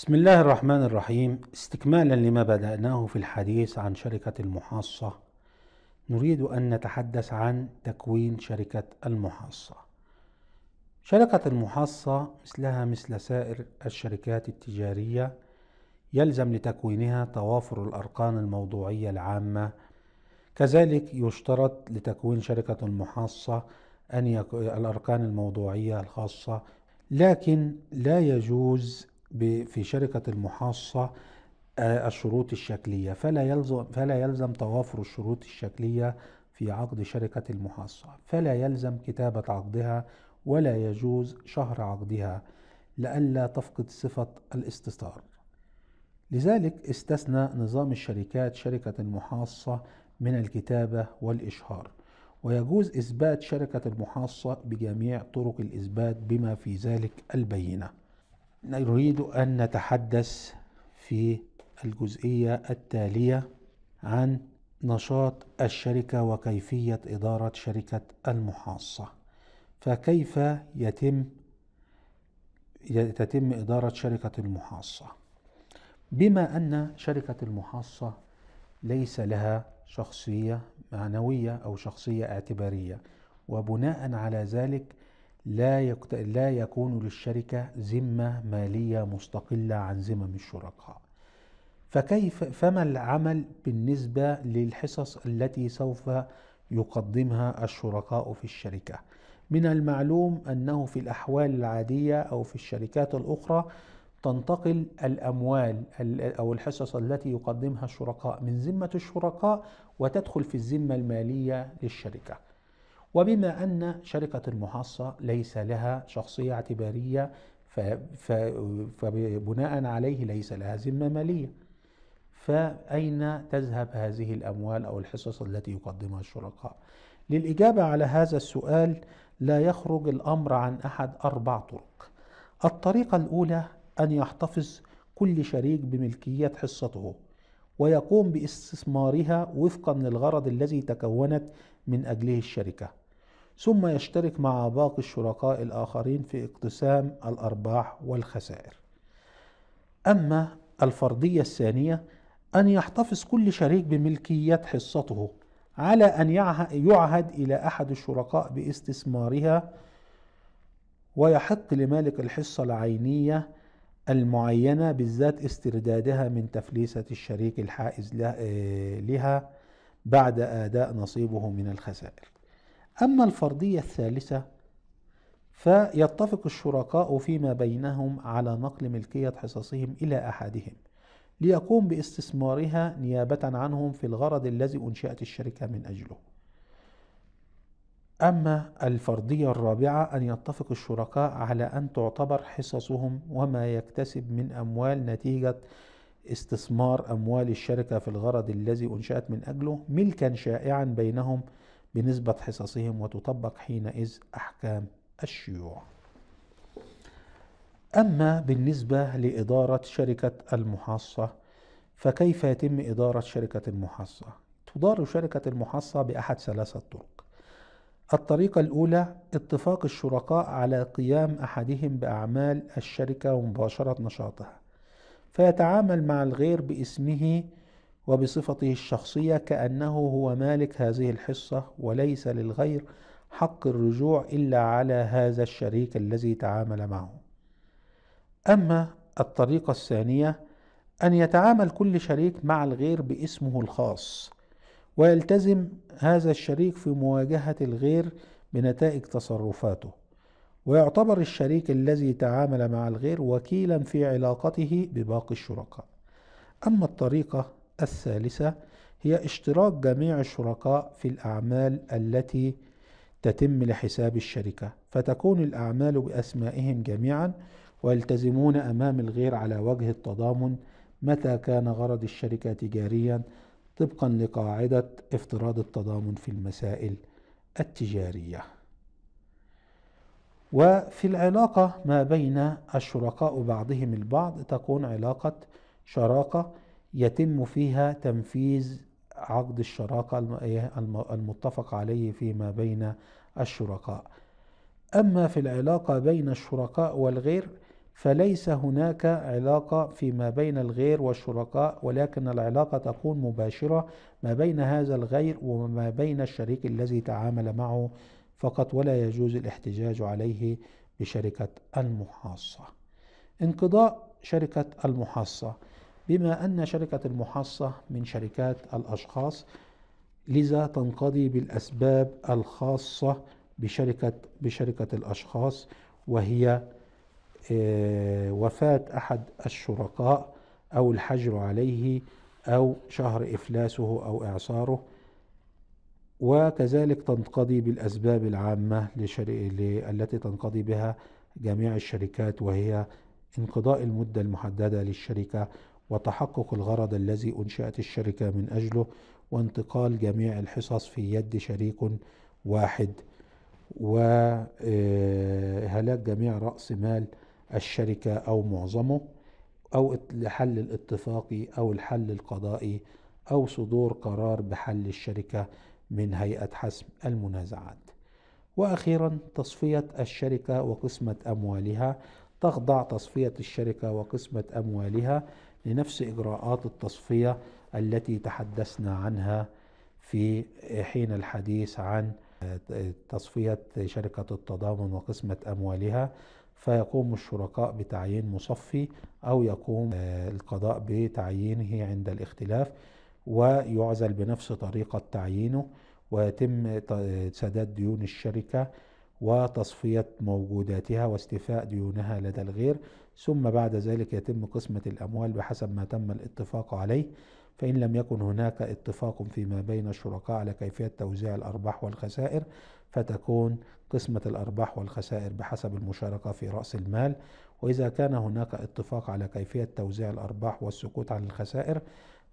بسم الله الرحمن الرحيم. استكمالا لما بدأناه في الحديث عن شركة المحاصة نريد أن نتحدث عن تكوين شركة المحاصة. شركة المحاصة مثلها مثل سائر الشركات التجارية يلزم لتكوينها توافر الأركان الموضوعية العامة. كذلك يشترط لتكوين شركة المحاصة أن يكون الأركان الموضوعية الخاصة لكن لا يجوز في شركة المحاصة الشروط الشكلية. فلا يلزم فلا يلزم توافر الشروط الشكلية في عقد شركة المحاصة. فلا يلزم كتابة عقدها ولا يجوز شهر عقدها لئلا تفقد صفة الاستصدار لذلك استثنى نظام الشركات شركة المحاصة من الكتابة والإشهار. ويجوز إثبات شركة المحاصة بجميع طرق الإثبات بما في ذلك البينة. نريد أن نتحدث في الجزئية التالية عن نشاط الشركة وكيفية إدارة شركة المحاصة. فكيف يتم تتم إدارة شركة المحاصة؟ بما أن شركة المحاصة ليس لها شخصية معنوية أو شخصية اعتبارية وبناء على ذلك لا يكت... لا يكون للشركة ذمة مالية مستقلة عن ذمم الشركاء. فكيف فما العمل بالنسبة للحصص التي سوف يقدمها الشركاء في الشركة؟ من المعلوم أنه في الأحوال العادية أو في الشركات الأخرى تنتقل الأموال أو الحصص التي يقدمها الشركاء من ذمة الشركاء وتدخل في الذمة المالية للشركة. وبما أن شركة المحصة ليس لها شخصية اعتبارية فبناء عليه ليس لها ذمة مالية. فأين تذهب هذه الأموال أو الحصص التي يقدمها الشركاء؟ للإجابة على هذا السؤال لا يخرج الأمر عن أحد أربع طرق. الطريقة الأولى أن يحتفظ كل شريك بملكية حصته ويقوم باستثمارها وفقا للغرض الذي تكونت من أجله الشركة. ثم يشترك مع باقي الشركاء الآخرين في اقتسام الأرباح والخسائر. أما الفرضية الثانية أن يحتفظ كل شريك بملكية حصته على أن يعهد إلى أحد الشركاء باستثمارها ويحق لمالك الحصة العينية المعينة بالذات استردادها من تفليسة الشريك الحائز لها بعد أداء نصيبه من الخسائر. أما الفرضية الثالثة فيتفق الشركاء فيما بينهم على نقل ملكية حصصهم إلى أحدهم ليقوم باستثمارها نيابة عنهم في الغرض الذي أنشئت الشركة من أجله. أما الفرضية الرابعة أن يتفق الشركاء على أن تعتبر حصصهم وما يكتسب من أموال نتيجة استثمار أموال الشركة في الغرض الذي أنشأت من أجله ملكا شائعا بينهم بنسبة حصصهم وتطبق حينئذ أحكام الشيوع. أما بالنسبة لإدارة شركة المحاصة فكيف يتم إدارة شركة المحاصة؟ تدار شركة المحاصة بأحد ثلاثة طرق. الطريقة الأولى اتفاق الشركاء على قيام أحدهم بأعمال الشركة ومباشرة نشاطها. فيتعامل مع الغير باسمه وبصفته الشخصية كأنه هو مالك هذه الحصة وليس للغير حق الرجوع إلا على هذا الشريك الذي تعامل معه. أما الطريقة الثانية أن يتعامل كل شريك مع الغير باسمه الخاص ويلتزم هذا الشريك في مواجهة الغير بنتائج تصرفاته. ويعتبر الشريك الذي تعامل مع الغير وكيلا في علاقته بباقي الشركاء. أما الطريقة الثالثة هي اشتراك جميع الشركاء في الأعمال التي تتم لحساب الشركة فتكون الأعمال بأسمائهم جميعا ويلتزمون أمام الغير على وجه التضامن متى كان غرض الشركة تجاريا طبقا لقاعدة افتراض التضامن في المسائل التجارية. وفي العلاقة ما بين الشركاء بعضهم البعض تكون علاقة شراكة يتم فيها تنفيذ عقد الشراكة المتفق عليه فيما بين الشركاء. أما في العلاقة بين الشركاء والغير فليس هناك علاقة فيما بين الغير والشركاء ولكن العلاقة تكون مباشرة ما بين هذا الغير وما بين الشريك الذي تعامل معه فقط ولا يجوز الاحتجاج عليه بشركة المحاصة. انقضاء شركة المحاصة. بما أن شركة المحاصة من شركات الأشخاص لذا تنقضي بالأسباب الخاصة بشركة بشركة الأشخاص وهي آه، وفاة أحد الشركاء أو الحجر عليه أو شهر إفلاسه أو إعصاره. وكذلك تنقضي بالأسباب العامة التي تنقضي بها جميع الشركات وهي انقضاء المدة المحددة للشركة وتحقق الغرض الذي أنشأت الشركة من أجله وانتقال جميع الحصص في يد شريك واحد وهلاك جميع رأس مال الشركة أو معظمه أو الحل الاتفاقي أو الحل القضائي أو صدور قرار بحل الشركة من هيئة حسم المنازعات. وأخيرا تصفية الشركة وقسمة أموالها. تخضع تصفية الشركة وقسمة أموالها لنفس إجراءات التصفية التي تحدثنا عنها في حين الحديث عن تصفية شركة التضامن وقسمة أموالها فيقوم الشركاء بتعيين مصفي أو يقوم القضاء بتعيينه عند الاختلاف ويعزل بنفس طريقة تعيينه ويتم سداد ديون الشركة وتصفية موجوداتها واستيفاء ديونها لدى الغير ثم بعد ذلك يتم قسمة الأموال بحسب ما تم الاتفاق عليه فإن لم يكن هناك اتفاق فيما بين الشركاء على كيفية توزيع الأرباح والخسائر فتكون قسمة الأرباح والخسائر بحسب المشاركة في رأس المال. وإذا كان هناك اتفاق على كيفية توزيع الأرباح والسكوت عن الخسائر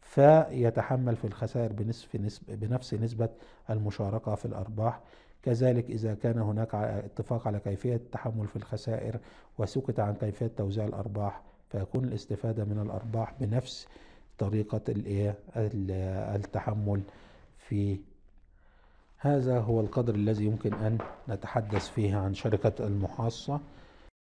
فيتحمل في الخسائر بنصف نسب بنفس نسبة المشاركة في الأرباح. كذلك إذا كان هناك اتفاق على كيفية التحمل في الخسائر وسكت عن كيفية توزيع الأرباح فيكون الاستفادة من الأرباح بنفس طريقة التحمل في هذا هو القدر الذي يمكن أن نتحدث فيه عن شركة المحاصة.